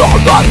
Bye.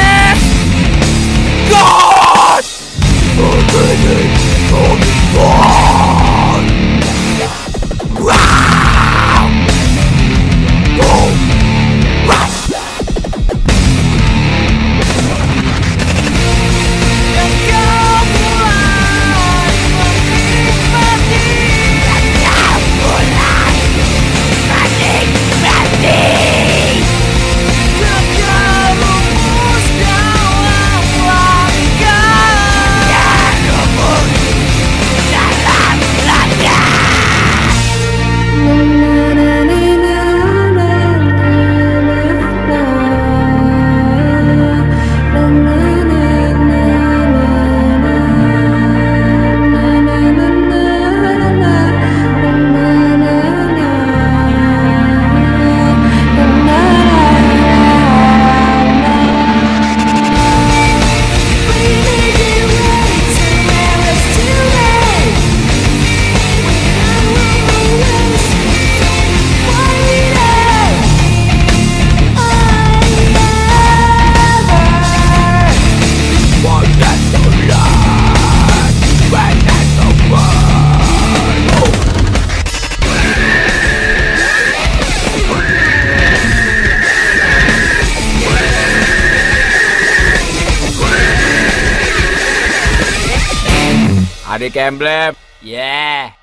living Adik Emblem, yeah.